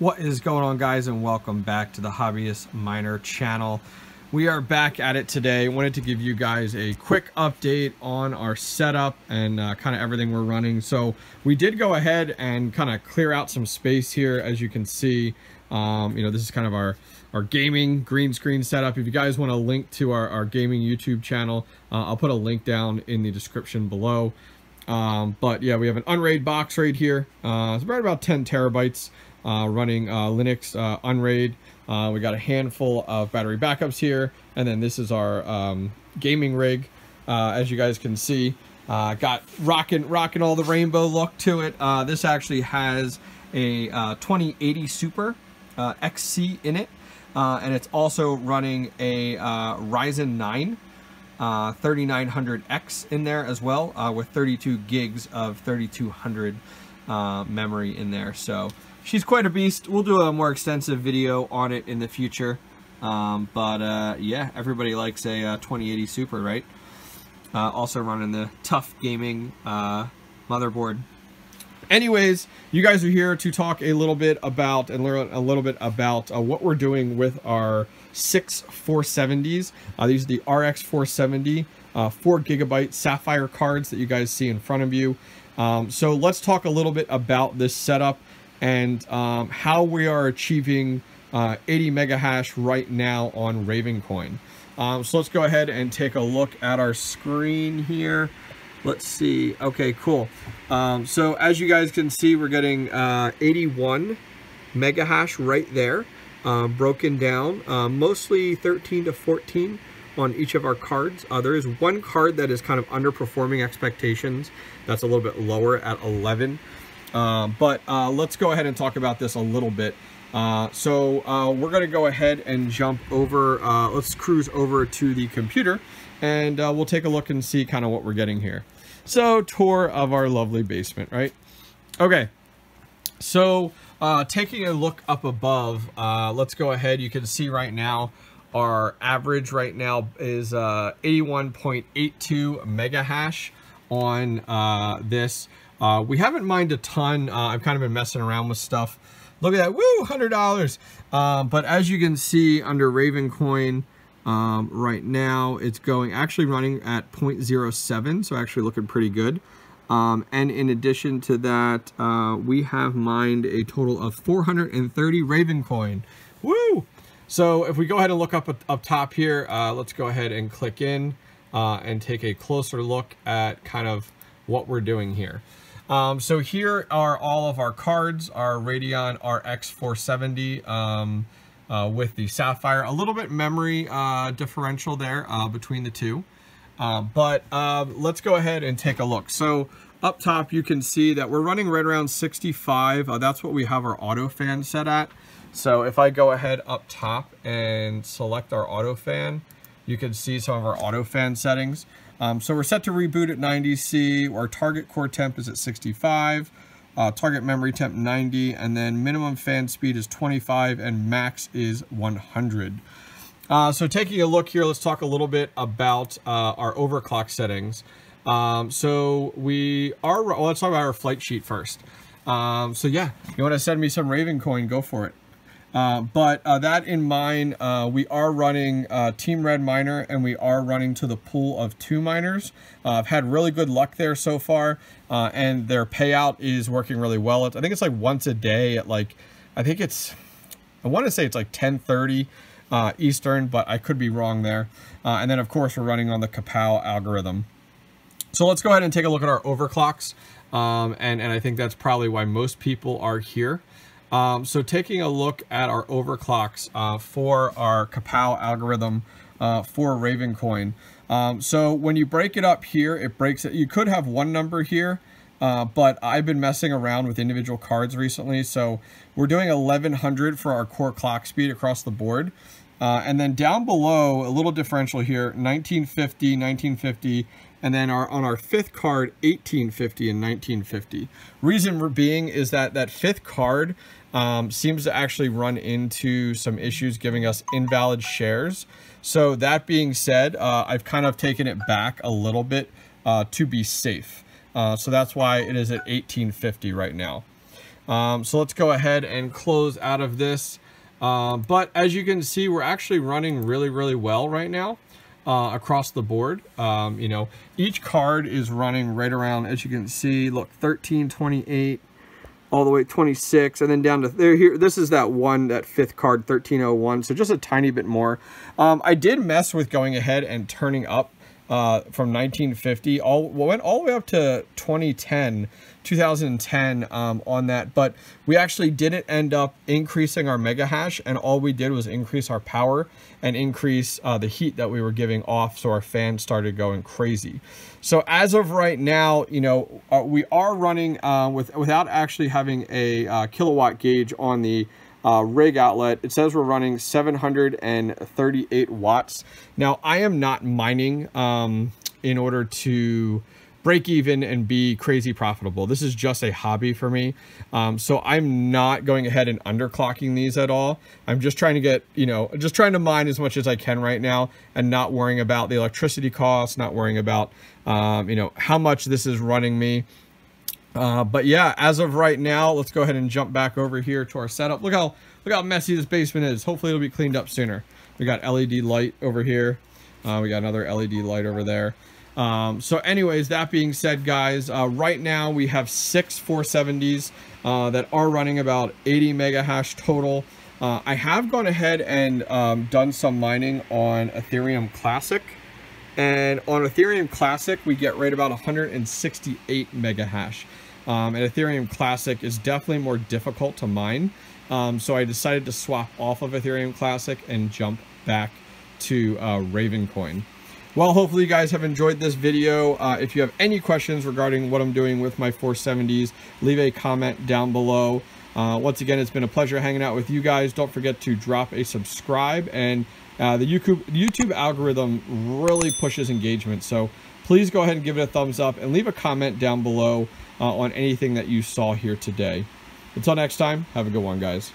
What is going on guys and welcome back to the Hobbyist Miner channel. We are back at it today. Wanted to give you guys a quick update on our setup and uh, kind of everything we're running. So we did go ahead and kind of clear out some space here as you can see. Um, you know, this is kind of our, our gaming green screen setup. If you guys want to link to our, our gaming YouTube channel, uh, I'll put a link down in the description below. Um, but yeah, we have an Unraid box right here. Uh, it's right about 10 terabytes running uh, Linux uh, Unraid. Uh, we got a handful of battery backups here, and then this is our um, gaming rig, uh, as you guys can see. Uh, got rocking, rocking all the rainbow look to it. Uh, this actually has a 2080 Super XC in it, and it's also running a Ryzen 9 uh, 3900X in there as well uh, with 32 gigs of 3200 uh, memory in there. So she's quite a beast. We'll do a more extensive video on it in the future. Um, but uh, yeah, everybody likes a uh, 2080 Super, right? Uh, also running the TUF Gaming uh, motherboard. Anyways, you guys are here to talk a little bit about and learn a little bit about uh, what we're doing with our six 470s. Uh, these are the RX 470 4 gigabyte Sapphire cards that you guys see in front of you. Um, so let's talk a little bit about this setup and um, how we are achieving uh, 80 mega hash right now on Ravencoin. Um, so let's go ahead and take a look at our screen here. Let's see. Okay, cool. Um, so as you guys can see, we're getting uh, 81 mega hash right there, uh, broken down, uh, mostly 13 to 14 on each of our cards. Uh, there is one card that is kind of underperforming expectations. That's a little bit lower at 11. Uh, but uh, let's go ahead and talk about this a little bit. Uh, so uh, we're going to go ahead and jump over, uh, let's cruise over to the computer and we'll take a look and see kind of what we're getting here. So tour of our lovely basement, right? Okay, so taking a look up above, let's go ahead. You can see right now our average right now is 81.82 mega hash on this. Uh, we haven't mined a ton. Uh, I've kind of been messing around with stuff. Look at that, woo, $100. Um, but as you can see under Ravencoin, um, right now it's going, actually running at 0.07, so actually looking pretty good. Um, and in addition to that, uh, we have mined a total of 430 Ravencoin. Woo! So if we go ahead and look up up top here, uh, let's go ahead and click in uh, and take a closer look at kind of what we're doing here. Um, so here are all of our cards, our Radeon RX 470 um, uh, with the Sapphire. A little bit memory uh, differential there uh, between the two. Uh, but um, let's go ahead and take a look. So up top, you can see that we're running right around 65. Uh, that's what we have our auto fan set at. So if I go ahead up top and select our auto fan, you can see some of our auto fan settings. Um, so we're set to reboot at 90C. Our target core temp is at 65. Uh, target memory temp 90. And then minimum fan speed is 25 and max is 100. Uh, so taking a look here, let's talk a little bit about uh, our overclock settings. Um, so we are, well, let's talk about our flight sheet first. Um, so yeah, you want to send me some Ravencoin, go for it. Uh, but uh, that in mind, uh, we are running uh, Team Red Miner and we are running to the pool of 2Miners. Uh, I've had really good luck there so far and their payout is working really well. I think it's like once a day at like, I think it's, I want to say it's like 1030 Eastern, but I could be wrong there. and then of course we're running on the KawPow algorithm. So let's go ahead and take a look at our overclocks. Um, and, and I think that's probably why most people are here. Um, so taking a look at our overclocks uh, for our KawPow algorithm uh, for Ravencoin. Um, so when you break it up here, it breaks it. You could have one number here, uh, but I've been messing around with individual cards recently. So we're doing 1100 for our core clock speed across the board. Uh, and then down below, a little differential here, 1950, 1950, and then our, on our fifth card, 1850 and 1950. Reason being is that that fifth card um, seems to actually run into some issues giving us invalid shares. So that being said, uh, I've kind of taken it back a little bit uh, to be safe. Uh, so that's why it is at 1850 right now. Um, so let's go ahead and close out of this. Uh, but as you can see, we're actually running really, really well right now uh, across the board. Um, you know, each card is running right around, as you can see, look, 13, 28, all the way 26 and then down to there here this is that one that fifth card 1301 so just a tiny bit more um, i did mess with going ahead and turning up uh, from 1950 all went all the way up to 2010 2010 um, on that. But we actually didn't end up increasing our mega hash and all we did was increase our power and increase uh, the heat that we were giving off so our fans started going crazy. So as of right now you know uh, we are running uh, with without actually having a uh, kilowatt gauge on the uh, rig outlet. It says we're running 738 watts. Now, I am not mining um, in order to break even and be crazy profitable. This is just a hobby for me. Um, so I'm not going ahead and underclocking these at all. I'm just trying to get, you know, just trying to mine as much as I can right now and not worrying about the electricity costs, not worrying about, um, you know, how much this is running me. Uh, but yeah, as of right now, let's go ahead and jump back over here to our setup. Look how look how messy this basement is. Hopefully it'll be cleaned up sooner. We got LED light over here. Uh, we got another LED light over there. Um, so anyways, that being said, guys, uh, right now we have six 470s uh, that are running about 80 mega hash total. Uh, I have gone ahead and um, done some mining on Ethereum Classic. And on Ethereum Classic, we get right about 168 mega hash. Um, and Ethereum Classic is definitely more difficult to mine. Um, so I decided to swap off of Ethereum Classic and jump back to uh, Ravencoin. Well, hopefully you guys have enjoyed this video. Uh, if you have any questions regarding what I'm doing with my 470s, leave a comment down below. Uh, once again, it's been a pleasure hanging out with you guys. Don't forget to drop a subscribe and uh, the YouTube, YouTube algorithm really pushes engagement. So please go ahead and give it a thumbs up and leave a comment down below uh, on anything that you saw here today. Until next time, have a good one, guys.